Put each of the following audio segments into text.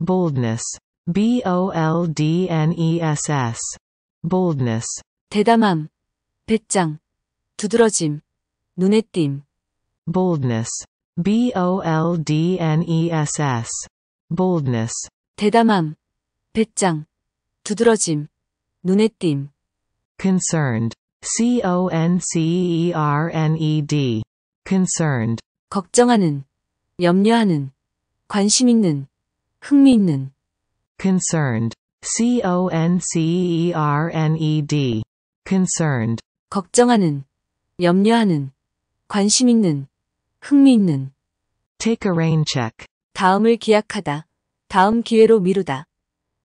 boldness, B-O-L-D-N-E-S-S, boldness, 대담함, 배짱, 두드러짐, 눈에 띈, boldness, B-O-L-D-N-E-S-S, boldness, 대담함, 배짱, 두드러짐, 눈에 띈, concerned, C-O-N-C-E-R-N-E-D, concerned, 걱정하는, 염려하는, 관심 있는, 흥미 있는, concerned, C-O-N-C-E-R-N-E-D, concerned, 걱정하는, 염려하는, 관심 있는, 흥미 있는, take a rain check, 다음을 기약하다, 다음 기회로 미루다,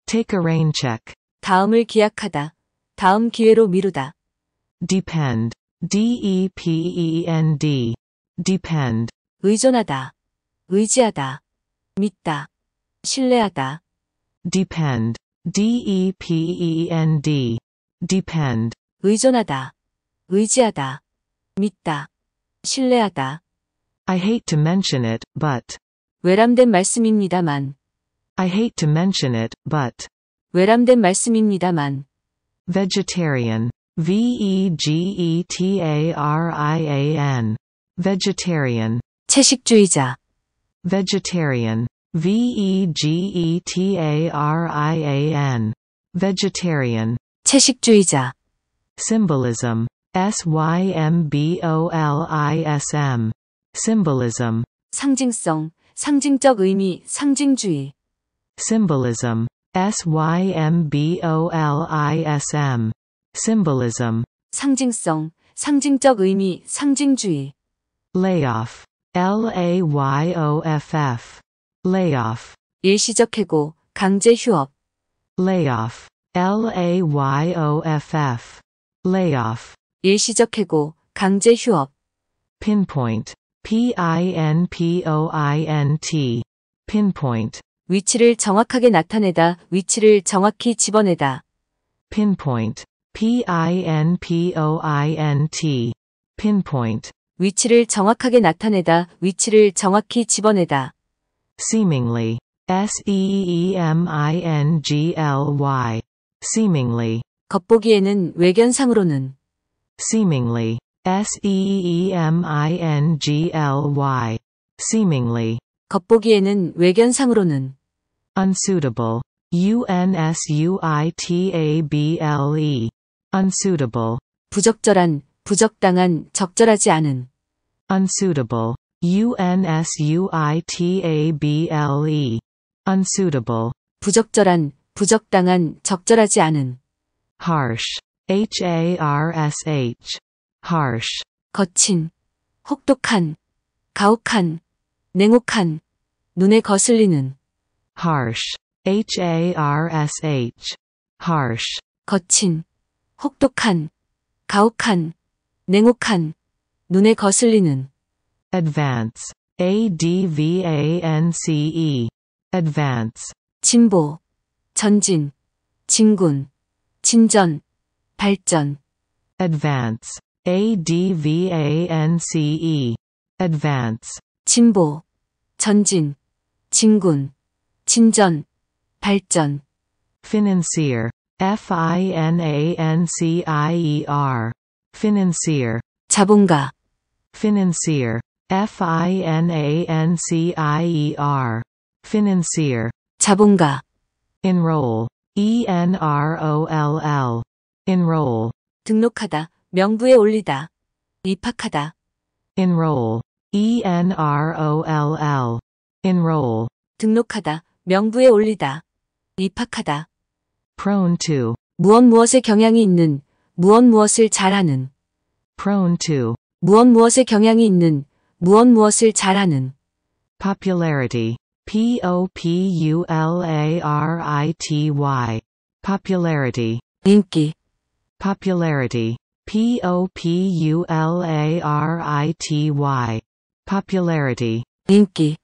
take a rain check, 다음을 기약하다, 다음 기회로 미루다, depend, D-E-P-E-N-D, depend, 의존하다, 의지하다, 믿다, 신뢰하다, depend, D-E-P-E-N-D, depend, 의존하다, 의지하다, 믿다, 신뢰하다, I hate to mention it, but, 외람된 말씀입니다만, I hate to mention it, but, 외람된 말씀입니다만, vegetarian, V-E-G-E-T-A-R-I-A-N, vegetarian, 채식주의자, vegetarian, V-E-G-E-T-A-R-I-A-N, vegetarian, 채식주의자, symbolism, S-Y-M-B-O-L-I-S-M, symbolism, 상징성, 상징적 의미, 상징주의, symbolism, S-Y-M-B-O-L-I-S-M, symbolism, 상징성, 상징적 의미, 상징주의, layoff, L-A-Y-O-F-F, Layoff, 일시적 해고, 강제 휴업, layoff, L-A-Y-O-F-F, layoff, 일시적 해고, 강제 휴업, pinpoint, P-I-N-P-O-I-N-T, pinpoint, 위치를 정확하게 나타내다, 위치를 정확히 집어내다, pinpoint, P-I-N-P-O-I-N-T, pinpoint, 위치를 정확하게 나타내다, 위치를 정확히 집어내다, seemingly, S-E-E-M-I-N-G-L-Y, seemingly, 겉보기에는 외견상으로는, seemingly, S-E-E-M-I-N-G-L-Y, seemingly, 겉보기에는 외견상으로는, unsuitable, U-N-S-U-I-T-A-B-L-E, unsuitable, 부적절한, 부적당한, 적절하지 않은, unsuitable, U-N-S-U-I-T-A-B-L-E, unsuitable, 부적절한, 부적당한, 적절하지 않은, harsh, H-A-R-S-H, harsh, 거친, 혹독한, 가혹한, 냉혹한, 눈에 거슬리는, harsh, H-A-R-S-H, harsh, 거친, 혹독한, 가혹한, 냉혹한, 눈에 거슬리는, advance, A-D-V-A-N-C-E, advance, 진보, 전진, 진군, 진전, 발전, advance, A-D-V-A-N-C-E, advance, 진보, 전진, 진군, 진전, 발전, financier, F-I-N-A-N-C-I-E-R, financier, 자본가, financier, F-I-N-A-N-C-I-E-R, financier, 자본가, enroll, E-N-R-O-L-L, enroll, 등록하다, 명부에 올리다, 입학하다, enroll, E-N-R-O-L-L, enroll, 등록하다, 명부에 올리다, 입학하다, prone to, 무엇 무엇에 경향이 있는, 무엇 무엇을 잘하는, prone to, 무엇 무엇에 경향이 있는, 무엇 무엇을 잘하는, popularity, P-O-P-U-L-A-R-I-T-Y, popularity, 인기, popularity, P-O-P-U-L-A-R-I-T-Y, popularity, 인기,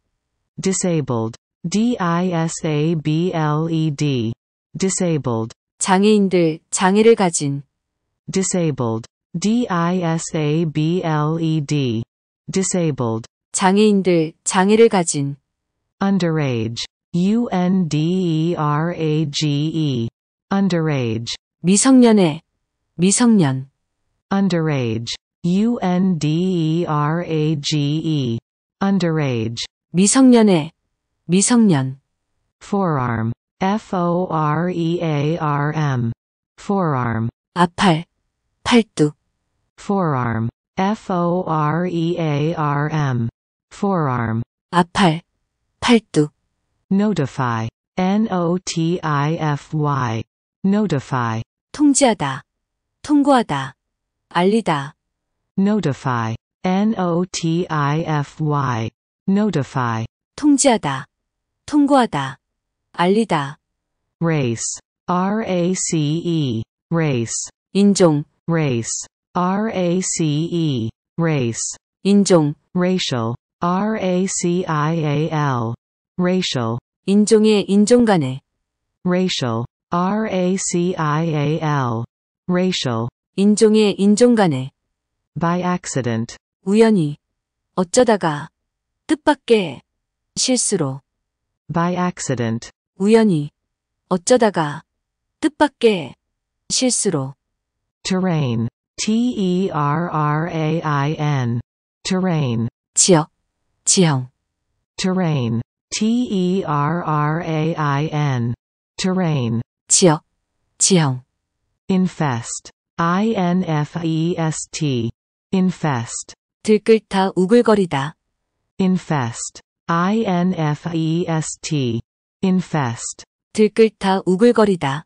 disabled, D-I-S-A-B-L-E-D, disabled, 장애인들, 장애를 가진, disabled, D-I-S-A-B-L-E-D, disabled, 장애인들, 장애를 가진, underage, underage, underage, 미성년의, 미성년, underage, underage, underage, 미성년의, 미성년, forearm, f-o-r-e-a-r-m, forearm, 아팔, 팔뚝, forearm, f-o-r-e-a-r-m, forearm, 아팔, 팔뚝, notify, n-o-t-i-f-y, notify, 통지하다, 통고하다, 알리다, notify, n-o-t-i-f-y, notify, 통지하다, 통고하다, 알리다, race, r-a-c-e, race, 인종, race, r-a-c-e, race, 인종, racial, r-a-c-i-a-l, racial, 인종의 인종 간의, racial, r-a-c-i-a-l, racial, 인종의 인종 간의, by accident, 우연히, 어쩌다가, 뜻밖의, 실수로, by accident, 우연히, 어쩌다가, 뜻밖의, 실수로, terrain, E T-E-R-R-A-I-N, terrain, 지역, 지형, terrain, E T-E-R-R-A-I-N, terrain, 지역, 지형, infest, I-N-F-E-S-T, infest, 들끓다 우글거리다, infest, I-N-F-E-S-T, infest, 들끓다 우글거리다,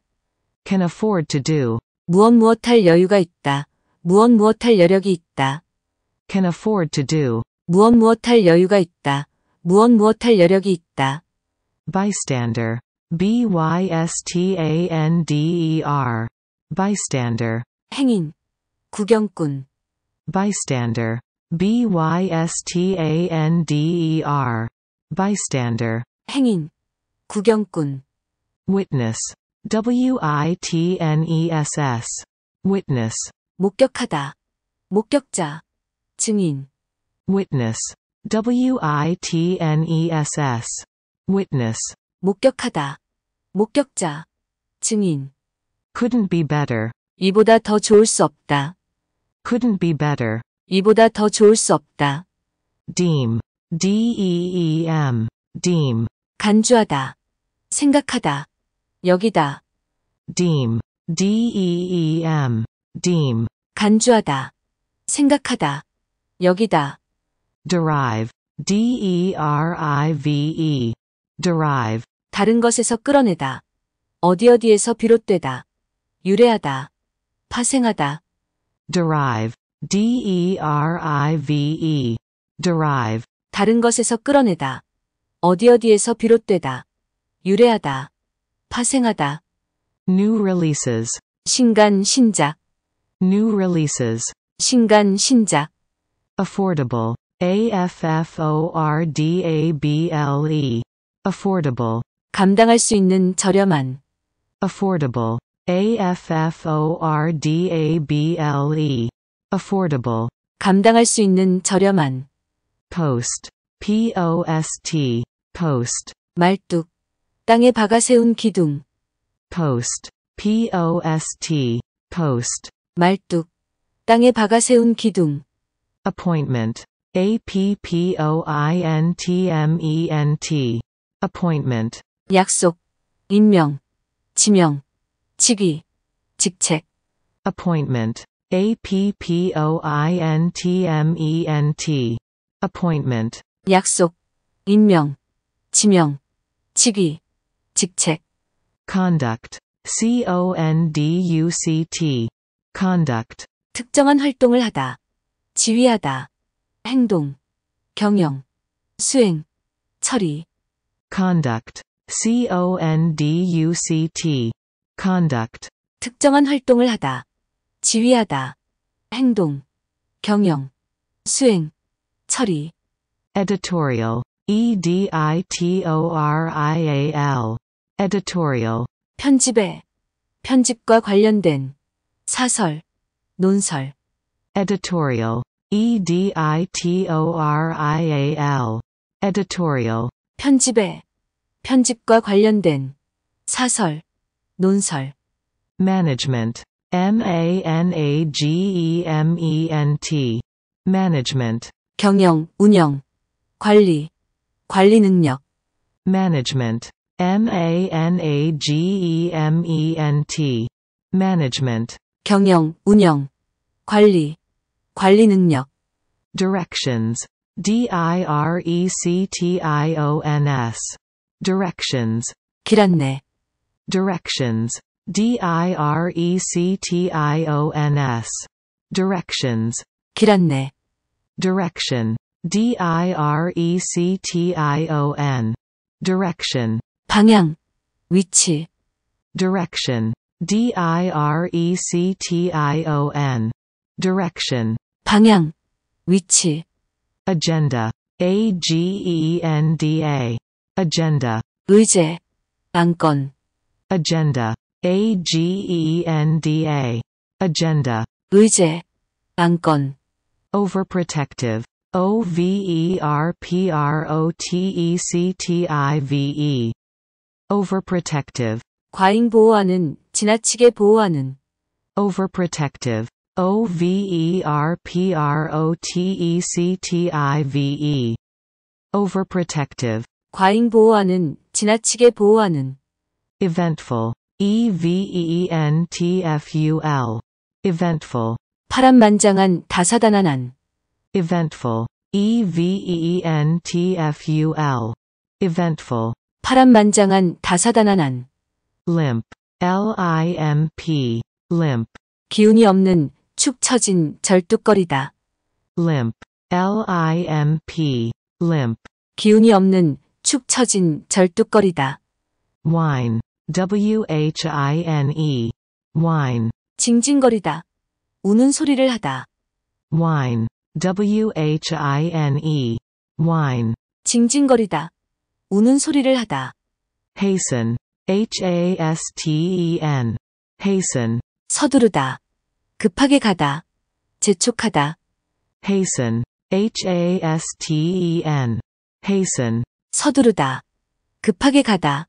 can afford to do, 무엇 무엇할 여유가 있다, 무엇 무엇할 여력이 있다, can afford to do, 무엇 무엇할 여유가 있다, 무엇 무엇할 여력이 있다, bystander, B-Y-S-T-A-N-D-E-R, bystander, 행인, 구경꾼, bystander, B-Y-S-T-A-N-D-E-R, bystander, 행인, 구경꾼, witness, W-I-T-N-E-S-S, witness, 목격하다, 목격자, 증인, witness, W-I-T-N-E-S-S, witness, 목격하다, 목격자, 증인, couldn't be better, 이보다 더 좋을 수 없다, couldn't be better, 이보다 더 좋을 수 없다, deem, D-E-E-M, deem, 간주하다, 생각하다, 여기다, deem, D-E-E-M, deem, 간주하다, 생각하다, 여기다, derive, D-E-R-I-V-E, derive, 다른 것에서 끌어내다, 어디 어디에서 비롯되다, 유래하다, 파생하다, derive, D-E-R-I-V-E, derive, 다른 것에서 끌어내다, 어디 어디에서 비롯되다, 유래하다, 파생하다, new releases, 신간 신작, new releases, 신간 신작, affordable, A-F-F-O-R-D-A-B-L-E, affordable, 감당할 수 있는 저렴한, affordable, A-F-F-O-R-D-A-B-L-E, affordable, 감당할 수 있는 저렴한, post, P-O-S-T, post, 말뚝, 땅에 박아 세운 기둥, post, P-O-S-T, post, 말뚝, 땅에 박아 세운 기둥, appointment, A-P-P-O-I-N-T-M-E-N-T, appointment, 약속, 임명, 지명, 직위, 직책, appointment, A-P-P-O-I-N-T-M-E-N-T, appointment, 약속, 임명, 지명, 직위, 직책, conduct, C-O-N-D-U-C-T, conduct, 특정한 활동을 하다, 지휘하다, 행동, 경영, 수행, 처리, conduct, C-O-N-D-U-C-T, conduct, 특정한 활동을 하다, 지휘하다, 행동, 경영, 수행, 처리, editorial, E E-D-I-T-O-R-I-A-L, editorial, 편집에, 편집과 관련된, 사설, 논설, editorial, E E-D-I-T-O-R-I-A-L, editorial, 편집에, 편집과 관련된 사설, 논설, management, M-A-N-A-G-E-M-E-N-T, management, 경영, 운영, 관리, 관리 능력, management, M-A-N-A-G-E-M-E-N-T, management, 경영, 운영, 관리, 관리 능력, directions, D-I-R-E-C-T-I-O-N-S, directions, 길 안내, directions, D-I-R-E-C-T-I-O-N-S, directions, 길 안내, direction, D-I-R-E-C-T-I-O-N, direction, 방향, 위치, direction, D-I-R-E-C-T-I-O-N, direction, 방향, 위치, agenda, A-G-E-N-D-A, agenda, 의제, 안건, agenda, A-G-E-N-D-A, agenda, 의제, 안건, overprotective, O-V-E-R-P-R-O-T-E-C-T-I-V-E, overprotective, 과잉 보호하는, 지나치게 보호하는, overprotective, O-V-E-R-P-R-O-T-E-C-T-I-V-E, overprotective, 과잉 보호하는, 지나치게 보호하는, eventful, E E-V-E-N-T-F-U-L, eventful, 파란만장한, 다사다난한, eventful, E E-V-E-N-T-F-U-L, eventful, 파란만장한, 다사다난한, limp, L-I-M-P, limp, 기운이 없는, 축 처진, 절뚝거리다, limp, L-I-M-P, limp, 기운이 없는, 축 처진, 절뚝거리다, whine, W-H-I-N-E, whine, 징징거리다, 우는 소리를 하다, whine, W-H-I-N-E, whine, 징징거리다, 우는 소리를 하다, hasten, H-A-S-T-E-N, hasten, 서두르다, 급하게 가다, 재촉하다, hasten, H-A-S-T-E-N, hasten, 서두르다, 급하게 가다,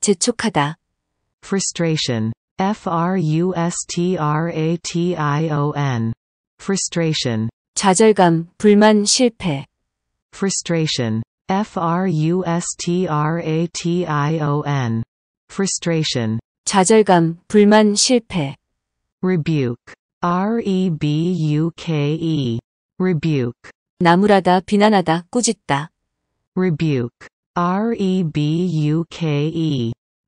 재촉하다, frustration, F-R-U-S-T-R-A-T-I-O-N, frustration, 좌절감, 불만, 실패, frustration, F-R-U-S-T-R-A-T-I-O-N, frustration, 좌절감, 불만, 실패, rebuke, R-E-B-U-K-E, rebuke, 나무라다, 비난하다, 꾸짖다, rebuke, R-E-B-U-K-E,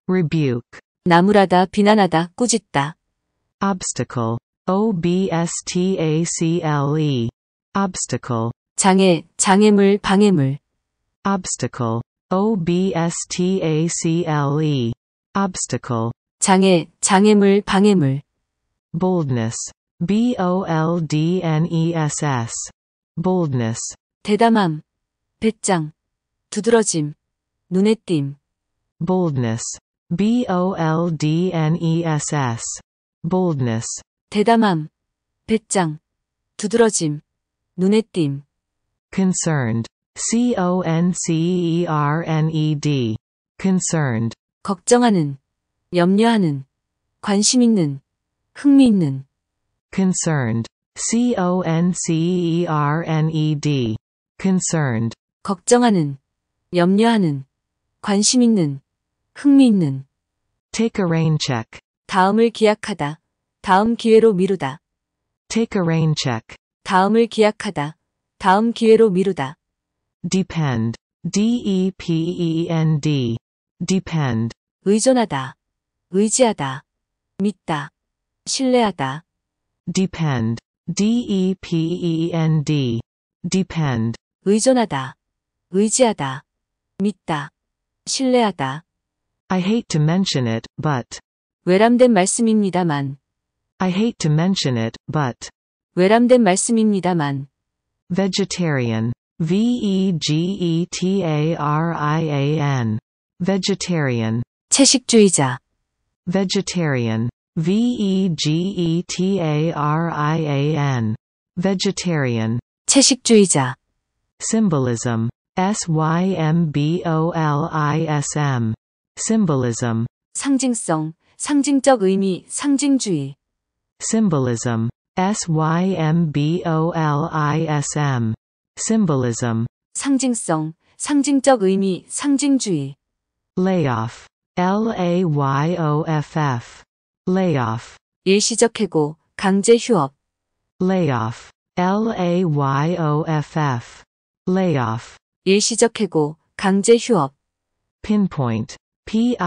rebuke, 나무라다, 비난하다, 꾸짖다, obstacle, O-B-S-T-A-C-L-E, obstacle, 장애, 장애물, 방해물, obstacle, O-B-S-T-A-C-L-E, obstacle, 장애, 장애물, 방해물, boldness, B-O-L-D-N-E-S-S, boldness, 대담함, 배짱, 두드러짐, 눈에 띈, boldness, B-O-L-D-N-E-S-S, boldness, 대담함, 배짱, 두드러짐, 눈에 띈, concerned, C-O-N-C-E-R-N-E-D, concerned, 걱정하는, 염려하는, 관심 있는, 흥미 있는, concerned, C-O-N-C-E-R-N-E-D, concerned, 걱정하는, 염려하는, 관심 있는, 흥미 있는, take a rain check, 다음을 기약하다, 다음 기회로 미루다, take a rain check, 다음을 기약하다, 다음 기회로 미루다, depend, D-E-P-E-N-D, depend, 의존하다, 의지하다, 믿다, 신뢰하다, depend, D-E-P-E-N-D, depend, 의존하다, 의지하다, 믿다, 신뢰하다, I hate to mention it, but, 외람된 말씀입니다만, I hate to mention it, but, 외람된 말씀입니다만, vegetarian, E V-E-G-E-T-A-R-I-A-N, vegetarian, 채식주의자, vegetarian, E V-E-G-E-T-A-R-I-A-N, vegetarian, 채식주의자, symbolism, symbolism. Symbolism. 상징성, 상징적 의미, 상징주의. Symbolism. symbolism. Symbolism. 상징성, 상징적 의미, 상징주의. Layoff. L-A-Y-O-F-F. Layoff. 일시적 해고, 강제 휴업. Layoff. L-A-Y-O-F-F. Layoff. 일시적 해고, 강제 휴업. Pinpoint. P-I-N-P-O-I-N-T.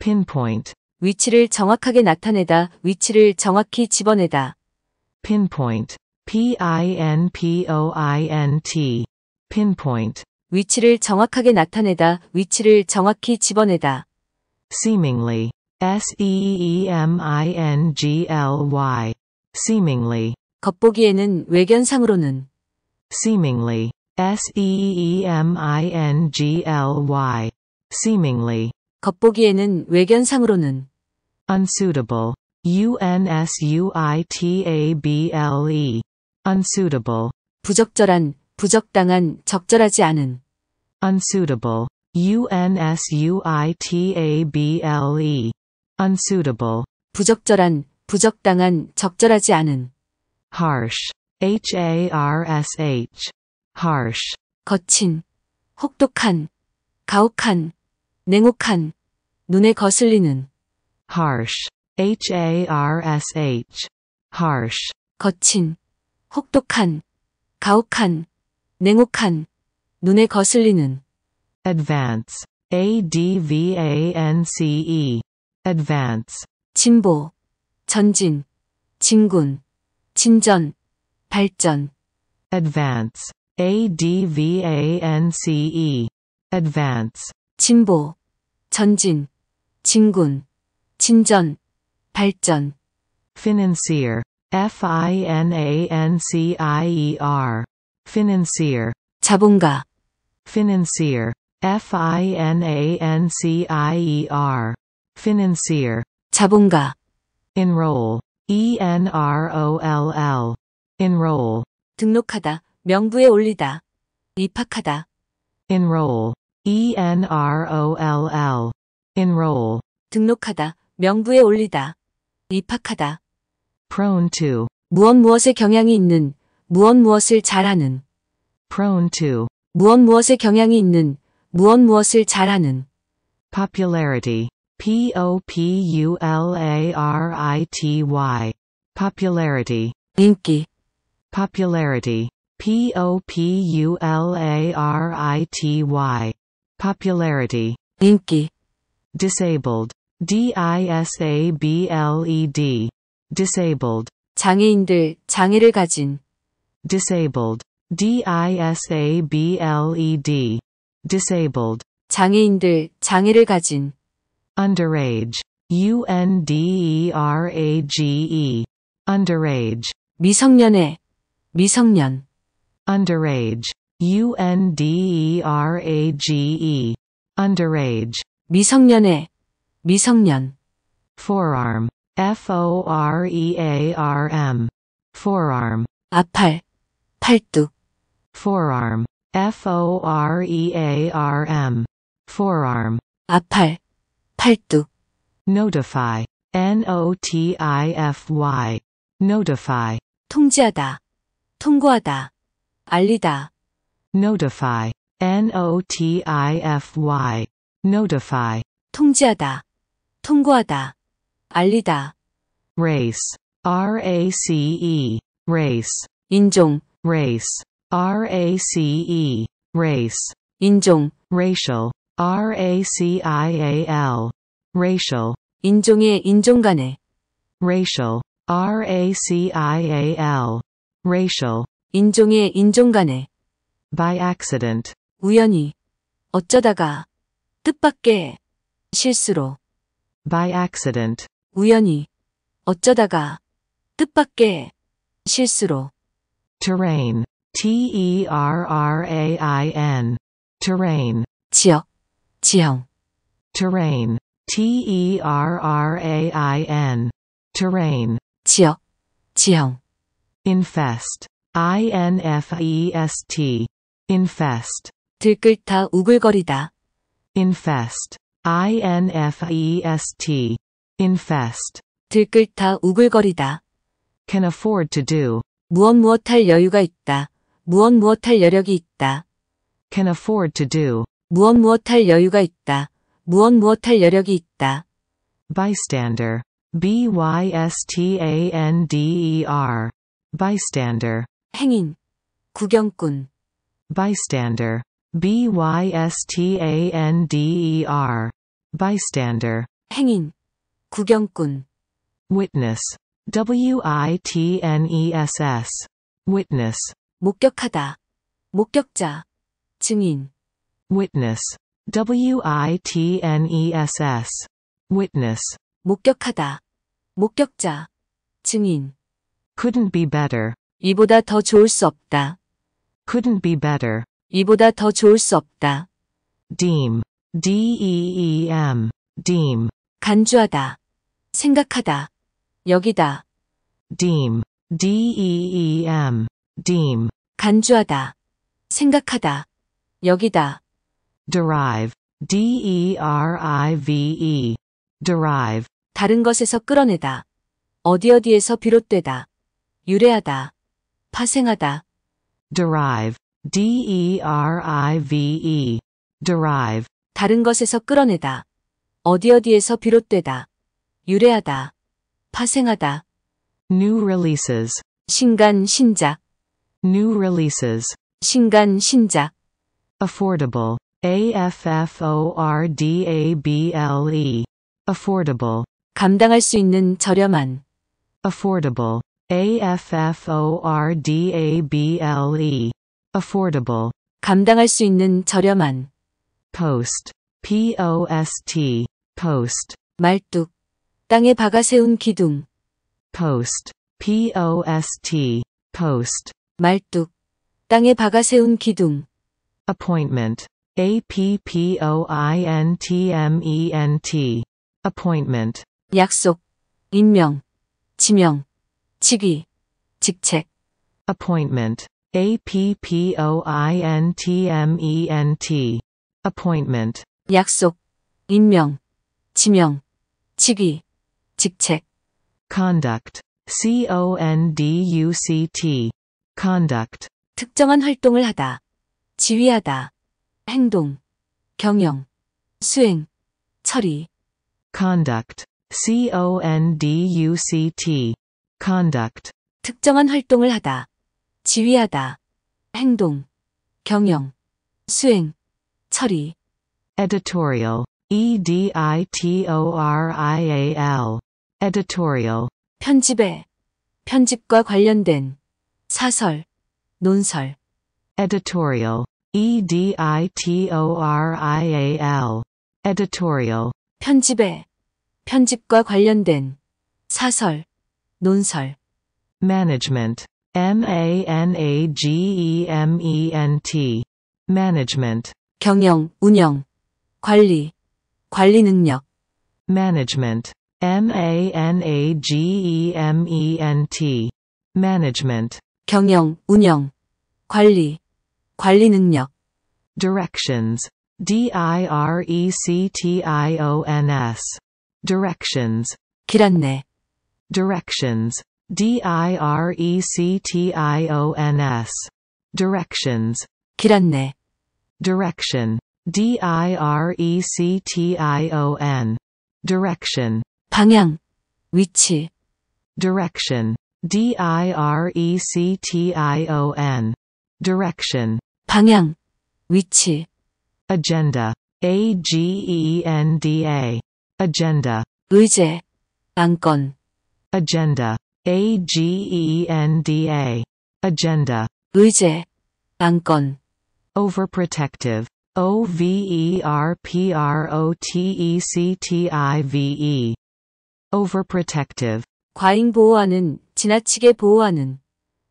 Pinpoint. 위치를 정확하게 나타내다, 위치를 정확히 집어내다. Pinpoint. P-I-N-P-O-I-N-T. Pinpoint. 위치를 정확하게 나타내다, 위치를 정확히 집어내다. Seemingly. S-E-E-M-I-N-G-L-Y. Seemingly. 겉보기에는 외견상으로는 Seemingly. S-E-E-M-I-N-G-L-Y. Seemingly. 겉보기에는 외견상으로는 Unsuitable. U-N-S-U-I-T-A-B-L-E. Unsuitable. 부적절한, 부적당한, 적절하지 않은 Unsuitable. U-N-S-U-I-T-A-B-L-E. Unsuitable. 부적절한, 부적당한, 적절하지 않은 Harsh. H-A-R-S-H. Harsh. 거친, 혹독한, 가혹한, 냉혹한, 눈에 거슬리는 Harsh. H-A-R-S-H. Harsh. 거친, 혹독한, 가혹한, 냉혹한, 눈에 거슬리는 Advance. A-D-V-A-N-C-E. Advance. 진보, 전진, 진군, 진전, 발전, Advance. A-D-V-A-N-C-E. Advance. 진보, 전진, 진군, 진전, 발전, Financier. F-I-N-A-N-C-I-E-R. Financier. 자본가, Financier. F-I-N-A-N-C-I-E-R. Financier. 자본가, Enroll. E-N-R-O-L-L. Enroll. 등록하다, 명부에 올리다, 입학하다, Enroll. E-N-R-O-L-L. Enroll. 등록하다, 명부에 올리다, 입학하다, Prone to. 무엇 무엇에 경향이 있는, 무엇 무엇을 잘하는, Prone to. 무엇 무엇에 경향이 있는, 무엇 무엇을 잘하는, Popularity. P-O-P-U-L-A-R-I-T-Y. Popularity. 인기, Popularity. P-O-P-U-L-A-R-I-T-Y. Popularity. 인기, Disabled. D-I-S-A-B-L-E-D. Disabled. 장애인들, 장애를 가진, Disabled. D-I-S-A-B-L-E-D. Disabled. 장애인들, 장애를 가진, Underage. U-N-D-E-R-A-G-E. Underage. 미성년의, 미성년, Underage. U-N-D-E-R-A-G-E. Underage. 미성년의, 미성년, Forearm. F-O-R-E-A-R-M. Forearm. 아팔, 팔뚝, Forearm. F-O-R-E-A-R-M. Forearm. 아팔, 팔뚝, Notify. N-O-T-I-F-Y. Notify. 통지하다, 통고하다, 알리다, Notify. N-O-T-I-F-Y. Notify. 통지하다, 통고하다, 알리다, Race. R-A-C-E. Race. 인종, Race. R-A-C-E. Race. 인종, Racial. R-A-C-I-A-L. Racial. 인종의 인종 간의, Racial. R-A-C-I-A-L. Racial. 인종의 인종 간의, By accident. 우연히, 어쩌다가, 뜻밖의, 실수로, By accident. 우연히, 어쩌다가, 뜻밖의, 실수로, Terrain. T-E-R-R-A-I-N. Terrain. 지역, 지형, Terrain. T-E-R-R-A-I-N. Terrain. 지역, 지형, Infest. infest, infest, 들끓다 우글거리다. infest, infest, infest, 들끓다 우글거리다. can afford to do, 무엇 무엇할 여유가 있다. 무엇 무엇할 여력이 있다. can afford to do, 무엇 무엇할 여유가 있다. 무엇 무엇할 여력이 있다. bystander, bystander, bystander, 행인. 구경꾼. bystander, bystander, bystander, 행인. 구경꾼. witness, witness, witness, 목격하다. 목격자. 증인. witness, witness, witness, 목격하다. 목격자. 증인. couldn't be better, 이보다 더 좋을 수 없다. couldn't be better, 이보다 더 좋을 수 없다. deem, deem, deem, 간주하다. 생각하다. 여기다. deem, deem, deem, 간주하다. 생각하다. 여기다. derive, derive, derive, 다른 것에서 끌어내다. 어디 어디에서 비롯되다. 유래하다. 파생하다. derive, derive, derive, 다른 것에서 끌어내다. 어디 어디에서 비롯되다. 유래하다. 파생하다. new releases, 신간 신작. new releases, 신간 신작. affordable, affordable, affordable, 감당할 수 있는 저렴한. affordable, affordable, affordable, 감당할 수 있는 저렴한. post, post, post, 말뚝. 땅에 박아 세운 기둥. post, post, post, 말뚝. 땅에 박아 세운 기둥. appointment, appointment, appointment, 약속. 임명. 지명. 직위. 직책. appointment, appointment, appointment, 약속. 임명. 지명. 직위. 직책. conduct, conduct, conduct, 특정한 활동을 하다. 지휘하다. 행동. 경영. 수행. 처리. conduct, conduct, conduct, 특정한 활동을 하다. 지휘하다. 행동. 경영. 수행. 처리. editorial, editorial, editorial, 편집에. 편집과 관련된. 사설. 논설. editorial, editorial, editorial, 편집에. 편집과 관련된. 사설. 논설. management, M-A-N-A-G-E-M-E-N-T, management, 경영, 운영. 관리. 관리 능력. management, M-A-N-A-G-E-M-E-N-T, management, 경영, 운영. 관리. 관리 능력. directions, D-I-R-E-C-T-I-O-N-S, directions, 길 안내. directions, D-I-R-E-C-T-I-O-N-S, directions, 길 안내. direction, D-I-R-E-C-T-I-O-N, direction, 방향. 위치. direction, D-I-R-E-C-T-I-O-N, direction, 방향. 위치. agenda, A-G-E-N-D-A, agenda, 의제. 안건. agenda, A-G-E-N-D-A, agenda, 의제. 안건. overprotective, O-V-E-R-P-R-O-T-E-C-T-I-V-E, Overprotective, 과잉 보호하는. 지나치게 보호하는.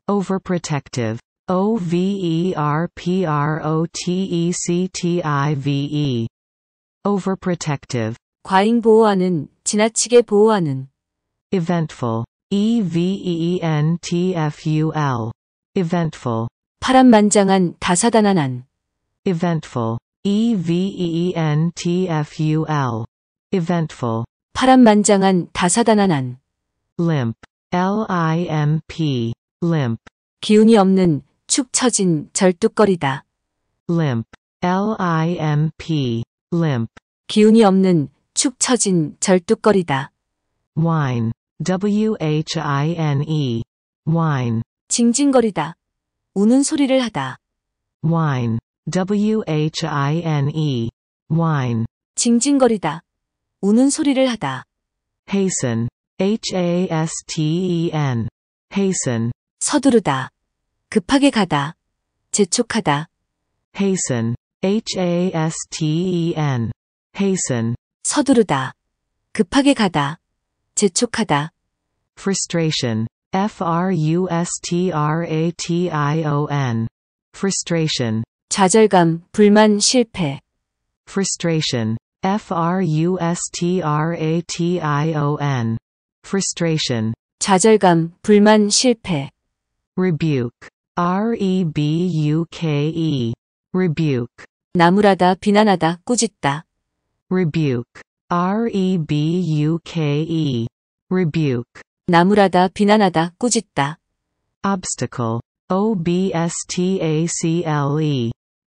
overprotective, O-V-E-R-P-R-O-T-E-C-T-I-V-E, overprotective, 과잉 보호하는. 지나치게 보호하는. eventful, E-V-E-N-T-F-U-L, eventful, 파란만장한 다사다난한, eventful, E E-V-E-N-T-F-U-L, eventful, 파란만장한 다사다난한, limp, L-I-M-P, limp, 기운이 없는 축 처진 절뚝거리다. limp, L-I-M-P, limp, 기운이 없는 축 처진 절뚝거리다. whine, W-H-I-N-E, whine, 징징거리다. 우는 소리를 하다. whine, W-H-I-N-E, whine, 징징거리다. 우는 소리를 하다. hasten, H-A-S-T-E-N, hasten, 서두르다. 급하게 가다. 재촉하다. hasten, H-A-S-T-E-N, hasten, 서두르다. 급하게 가다. 재촉하다. frustration, F-R-U-S-T-R-A-T-I-O-N, frustration, 좌절감, 불만, 실패. frustration, F-R-U-S-T-R-A-T-I-O-N, frustration, 좌절감, 불만, 실패. rebuke, R-E-B-U-K-E, rebuke, 나무라다, 비난하다, 꾸짖다. rebuke, R-E-B-U-K-E, rebuke, 나무라다, 비난하다, 꾸짖다. obstacle, O-B-S-T-A-C-L-E,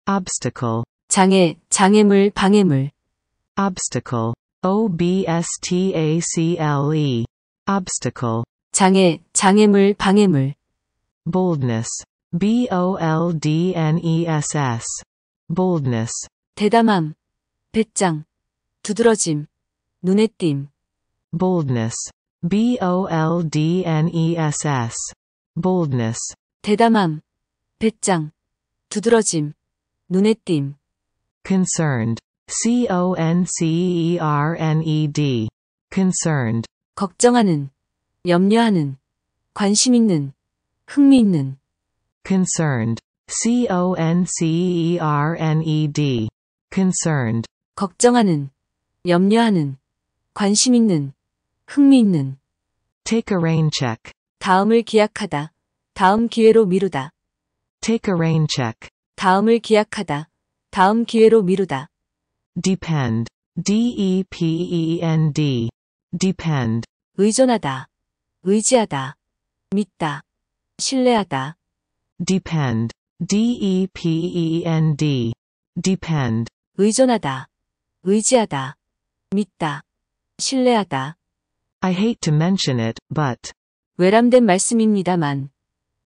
obstacle, 장애, 장애물, 방해물. obstacle, O-B-S-T-A-C-L-E, obstacle, 장애, 장애물, 방해물. boldness, B-O-L-D-N-E-S-S, boldness, 대담함. 배짱. 두드러짐. 눈에 띈. boldness, B-O-L-D-N-E-S-S, boldness, 대담함. 배짱. 두드러짐. 눈에 띈. concerned, C-O-N-C-E-R-N-E-D, concerned, 걱정하는. 염려하는. 관심 있는. 흥미 있는. concerned, C-O-N-C-E-R-N-E-D, concerned, 걱정하는. 염려하는. 관심 있는. 흥미 있는. take a rain check, 다음을 기약하다. 다음 기회로 미루다. take a rain check, 다음을 기약하다. 다음 기회로 미루다. depend, D-E-P-E-N-D, depend, 의존하다. 의지하다. 믿다. 신뢰하다. depend, D-E-P-E-N-D, depend, 의존하다. 의지하다. 믿다. 신뢰하다. I hate to mention it, but, 외람된 말씀입니다만.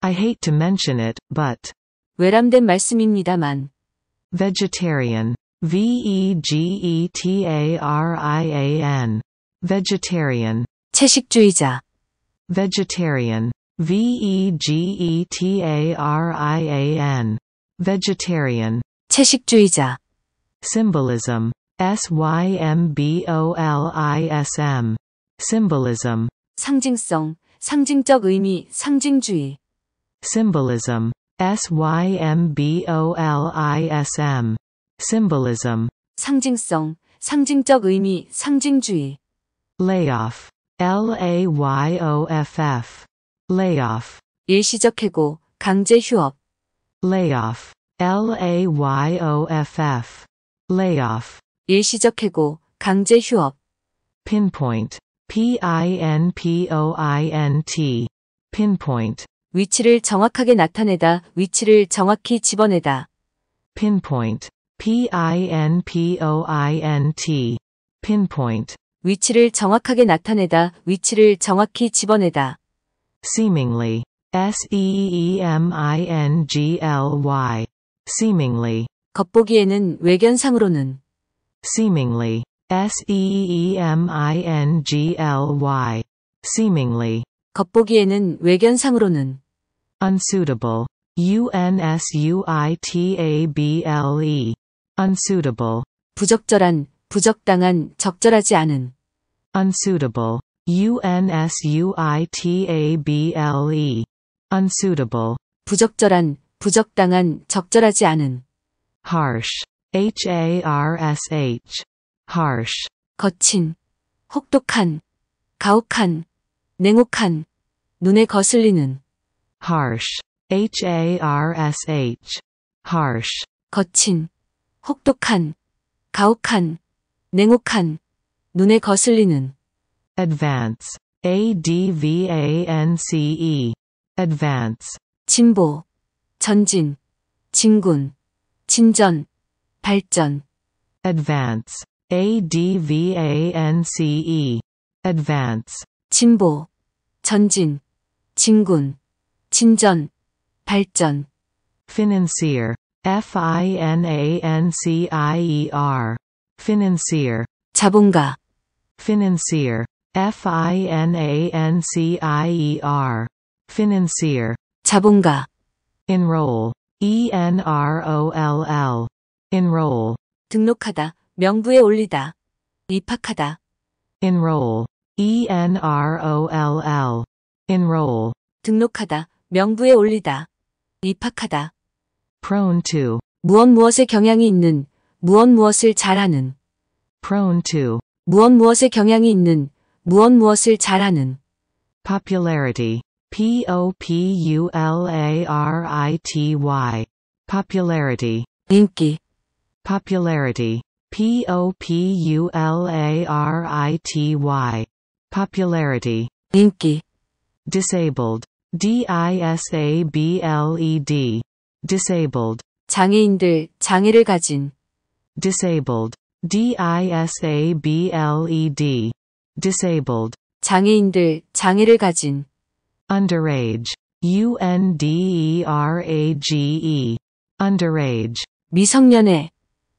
I hate to mention it, but, 외람된 말씀입니다만. vegetarian, E V-E-G-E-T-A-R-I-A-N, vegetarian, 채식주의자. vegetarian, E V-E-G-E-T-A-R-I-A-N, vegetarian, 채식주의자. symbolism, S-Y-M-B-O-L-I-S-M, symbolism, 상징성. 상징적 의미. 상징주의. symbolism, S-Y-M-B-O-L-I-S-M, symbolism, 상징성. 상징적 의미. 상징주의. layoff, L-A-Y-O-F-F, layoff, 일시적 해고. 강제 휴업. layoff, L-A-Y-O-F-F, layoff, 일시적 해고. 강제 휴업. pinpoint, P-I-N-P-O-I-N-T, pinpoint, 위치를 정확하게 나타내다. 위치를 정확히 집어내다. pinpoint, P-I-N-P-O-I-N-T, pinpoint, 위치를 정확하게 나타내다. 위치를 정확히 집어내다. seemingly, S-E-E-M-I-N-G-L-Y, seemingly, 겉보기에는 외견상으로는 seemingly, S-E-E-M-I-N-G-L-Y, seemingly, 겉보기에는 외견상으로는 unsuitable, U-N-S-U-I-T-A-B-L-E, unsuitable, 부적절한, 부적당한, 적절하지 않은 unsuitable, U-N-S-U-I-T-A-B-L-E, unsuitable, 부적절한, 부적당한, 적절하지 않은 harsh, H-A-R-S-H, harsh, 거친, 혹독한, 가혹한, 냉혹한, 눈에 거슬리는 harsh, H-A-R-S-H. Harsh. 거친, 혹독한, 가혹한, 냉혹한, 눈에 거슬리는, Advance. A-D-V-A-N-C-E. Advance. 진보, 전진, 진군, 진전, 발전, Advance. A-D-V-A-N-C-E. Advance. 진보, 전진, 진군, 진전, 발전, Financier. F-I-N-A-N-C-I-E-R. Financier. 자본가, Financier. F-I-N-A-N-C-I-E-R. Financier. 자본가, Enroll. E E-N-R-O-L-L. Enroll. 등록하다, 명부에 올리다, 입학하다, Enroll. E E-N-R-O-L-L. Enroll. 등록하다, 명부에 올리다, 입학하다, Prone to. 무엇 무엇의 경향이 있는, 무엇 무엇을 잘하는, Prone to. 무엇 무엇의 경향이 있는, 무엇 무엇을 잘하는, Popularity. P-O-P-U-L-A-R-I-T-Y. Popularity. 인기, Popularity. P-O-P-U-L-A-R-I-T-Y. Popularity. 인기, Disabled. D-I-S-A-B-L-E-D. Disabled. 장애인들, 장애를 가진, Disabled. D-I-S-A-B-L-E-D. Disabled. 장애인들, 장애를 가진, Underage. U-N-D-E-R-A-G-E. Underage. 미성년의,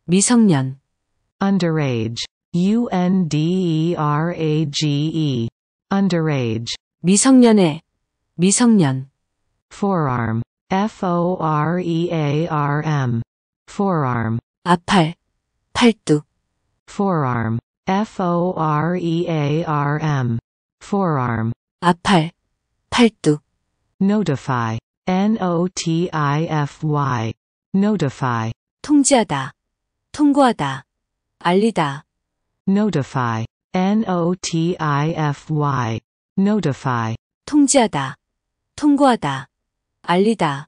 미성년, Underage. U-N-D-E-R-A-G-E. Underage. 미성년의, 미성년, Forearm. F-O-R-E-A-R-M. Forearm. 아팔, 팔뚝, Forearm. F-O-R-E-A-R-M. Forearm. 아팔, 팔뚝, Notify. N-O-T-I-F-Y. Notify. 통지하다, 통고하다, 알리다, Notify. N-O-T-I-F-Y. Notify. 통지하다, 통고하다, 알리다,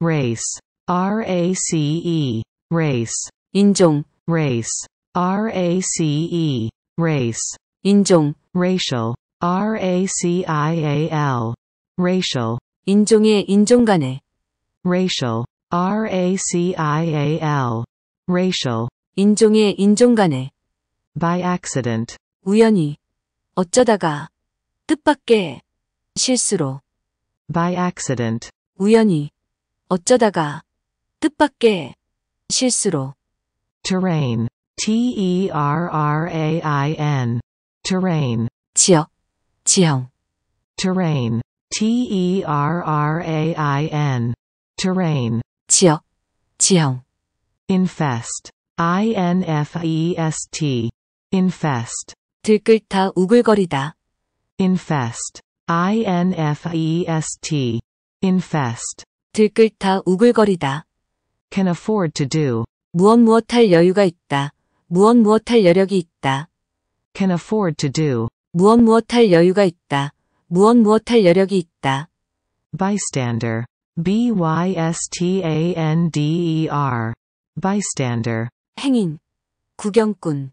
Race. R-A-C-E. Race. 인종, Race. R-A-C-E. Race. 인종, Racial. R-A-C-I-A-L. Racial. 인종의 인종 간의, Racial. R-A-C-I-A-L. Racial. 인종의 인종 간의, By accident. 우연히, 어쩌다가, 뜻밖의, 실수로, By accident. 우연히, 어쩌다가, 뜻밖의, 실수로, Terrain. E T-E-R-R-A-I-N. Terrain. 지역, 지형, Terrain. E T-E-R-R-A-I-N. Terrain. 지역, 지형, Infest. I-N-F-E-S-T. Infest. 들끓다 우글거리다, Infest. I-N-F-E-S-T. Infest. 들끓다 우글거리다, Can afford to do. 무엇 무엇 할 여유가 있다, 무엇 무엇 할 여력이 있다, Can afford to do. 무엇 무엇 할 여유가 있다, 무엇 무엇 할 여력이 있다, Bystander. B-Y-S-T-A-N-D-E-R. Bystander. 행인, 구경꾼,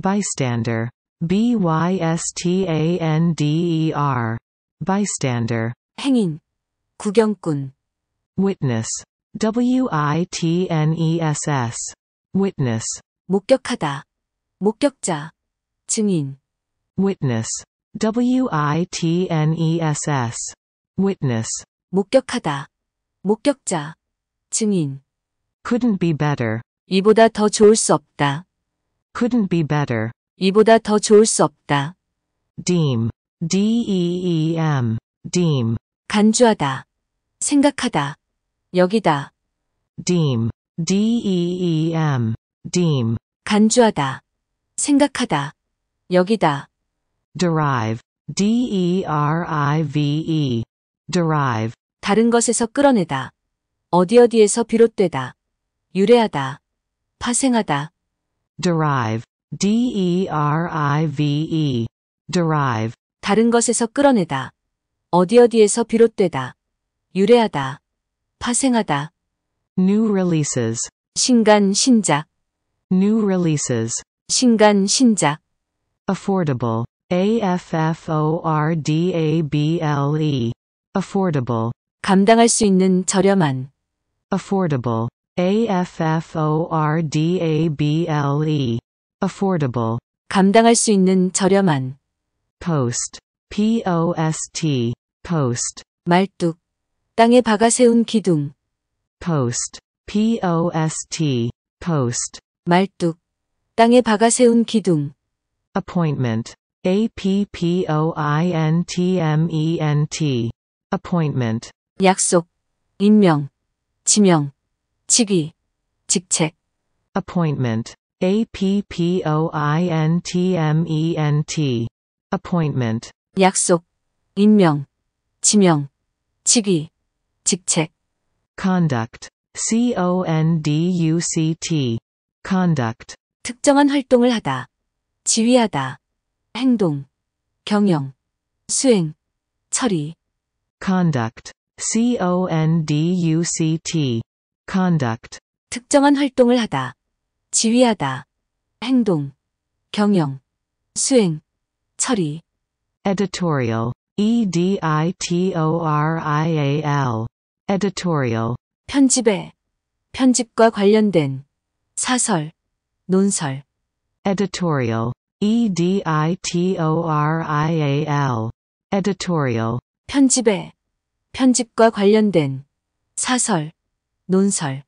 Bystander. B-Y-S-T-A-N-D-E-R. Bystander. 행인, 구경꾼, Witness. W-I-T-N-E-S-S. Witness. 목격하다, 목격자, 증인, Witness. W-I-T-N-E-S-S. Witness. 목격하다, 목격자, 증인, Couldn't be better. 이보다 더 좋을 수 없다, Couldn't be better. 이보다 더 좋을 수 없다, Deem. D-E-E-M. Deem. 간주하다, 생각하다, 여기다, Deem. D-E-E-M. Deem. 간주하다, 생각하다, 여기다, Derive. D-E-R-I-V-E. Derive. 다른 것에서 끌어내다, 어디 어디에서 비롯되다, 유래하다, 파생하다, Derive. D-E-R-I-V-E. Derive. 다른 것에서 끌어내다, 어디 어디에서 비롯되다, 유래하다, 파생하다. New releases. 신간 신작. New releases. 신간 신작. Affordable. A-F-F-O-R-D-A-B-L-E. Affordable. 감당할 수 있는 저렴한. Affordable. A-F-F-O-R-D-A-B-L-E. Affordable. 감당할 수 있는 저렴한. Post. P-O-S-T. Post. 말뚝. 땅에 박아 세운 기둥. Post. P-O-S-T. Post. 말뚝. 땅에 박아 세운 기둥. Appointment. A-P-P-O-I-N-T-M-E-N-T. Appointment. 약속. 임명. 지명. 직위. 직책. Appointment. A-P-P-O-I-N-T-M-E-N-T. Appointment. 약속. 임명. 지명. 직위. 직책. Conduct. C-O-N-D-U-C-T. Conduct. 특정한 활동을 하다. 지휘하다. 행동. 경영. 수행. 처리. Conduct. C-O-N-D-U-C-T. Conduct. 특정한 활동을 하다. 지휘하다. 행동. 경영. 수행. 처리. Editorial. E-D-I-T-O-R-I-A-L. Editorial. 편집에. 편집과 관련된. 사설. 논설. Editorial. E E-D-I-T-O-R-I-A-L. Editorial. 편집에. 편집과 관련된. 사설. 논설.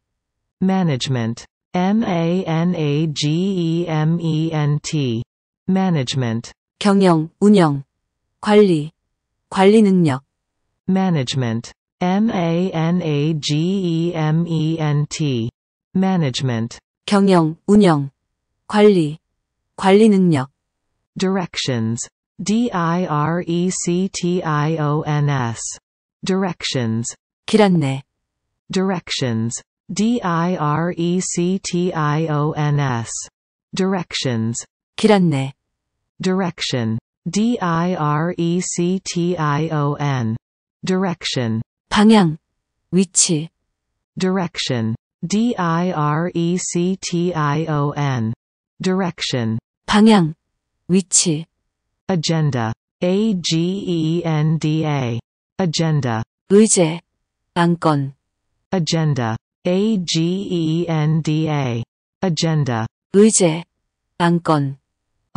Management. M-A-N-A-G-E-M-E-N-T. Management. 경영, 운영. 관리. 관리 능력. Management. M-A-N-A-G-E-M-E-N-T. Management. 경영, 운영. 관리. 관리 능력. Directions. D-I-R-E-C-T-I-O-N-S. Directions. 길 안내. Directions. D-I-R-E-C-T-I-O-N-S. Directions. 길 안내. Direction. D-I-R-E-C-T-I-O-N. Direction. 방향. 위치. Direction. D-I-R-E-C-T-I-O-N. Direction. 방향. 위치. Agenda. A-G-E-N-D-A. Agenda. 의제. 안건. Agenda. A-G-E-N-D-A. Agenda. 의제. 안건.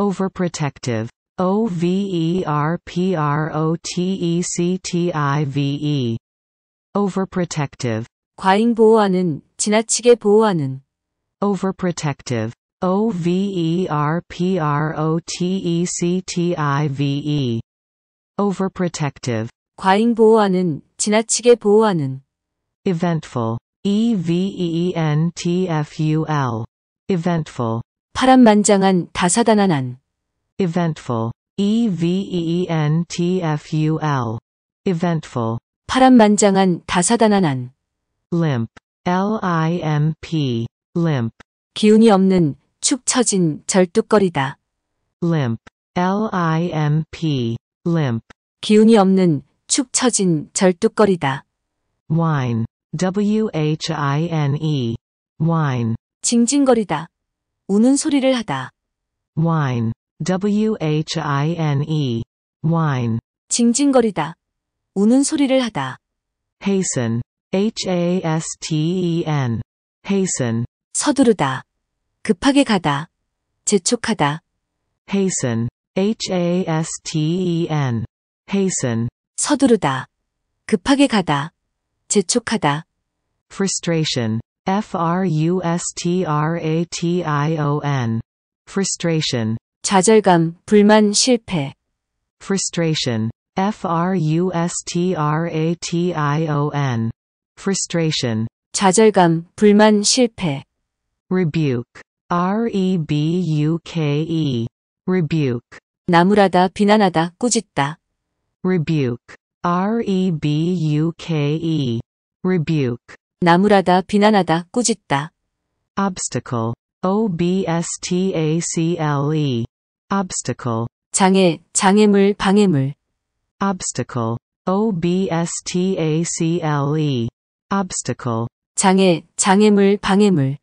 Overprotective. O-V-E-R-P-R-O-T-E-C-T-I-V-E. Overprotective. 과잉 보호하는, 지나치게 보호하는. Overprotective. O-V-E-R-P-R-O-T-E-C-T-I-V-E. Overprotective. 과잉 보호하는, 지나치게 보호하는. Eventful. E E-V-E-N-T-F-U-L. Eventful. 파란만장한, 다사다난한. Eventful. E E-V-E-N-T-F-U-L. Eventful. 파란만장한, 다사다난한. Limp. L-I-M-P. Limp. 기운이 없는, 축 처진, 절뚝거리다. Limp. L-I-M-P. Limp. 기운이 없는, 축 처진, 절뚝거리다. Whine. W-H-I-N-E. Whine. 징징거리다. 우는 소리를 하다. Whine. W-H-I-N-E. Whine. 징징거리다. 우는 소리를 하다. Hasten. H-A-S-T-E-N. Hasten. 서두르다. 급하게 가다. 재촉하다. Hasten. H-A-S-T-E-N. Hasten. 서두르다. 급하게 가다. 재촉하다. Frustration. F-R-U-S-T-R-A-T-I-O-N. Frustration. 좌절감, 불만, 실패. Frustration. F-R-U-S-T-R-A-T-I-O-N. Frustration. 좌절감, 불만, 실패. Rebuke. R-E-B-U-K-E. Rebuke. 나무라다, 비난하다, 꾸짖다. Rebuke. R-E-B-U-K-E. Rebuke. 나무라다, 비난하다, 꾸짖다. Obstacle. O-B-S-T-A-C-L-E. Obstacle. 장애, 장애물, 방해물. Obstacle. O-B-S-T-A-C-L-E. obstacle, 장애, 장애물, 방해물.